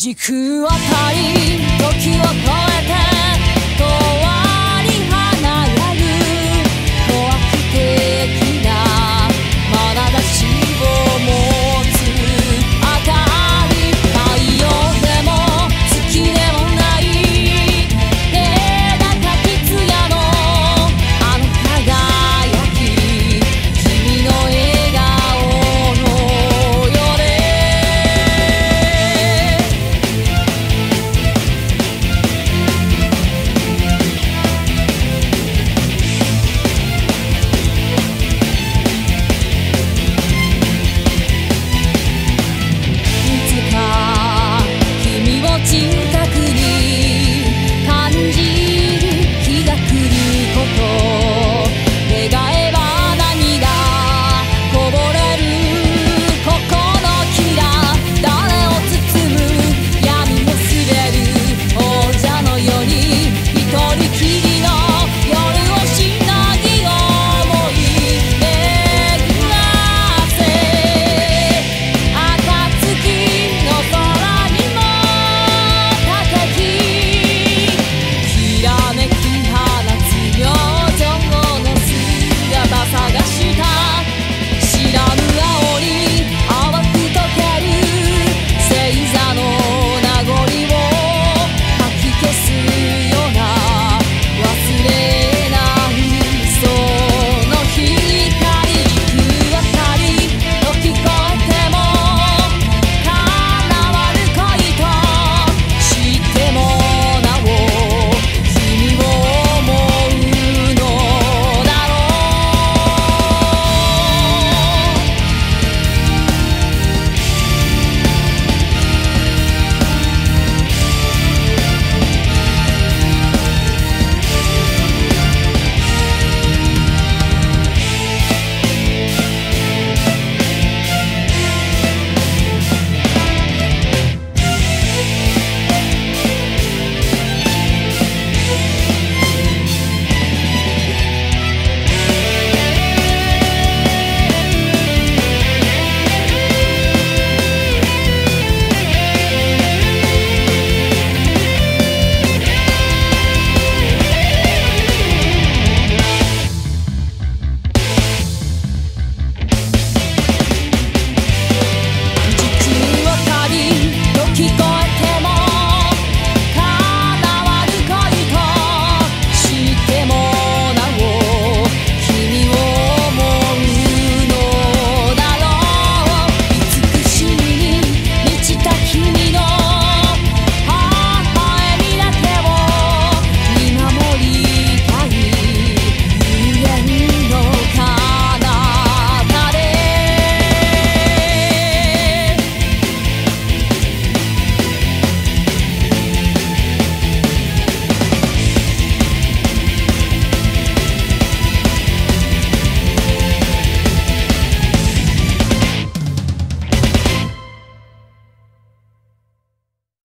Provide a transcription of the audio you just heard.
軸あ変り時を越え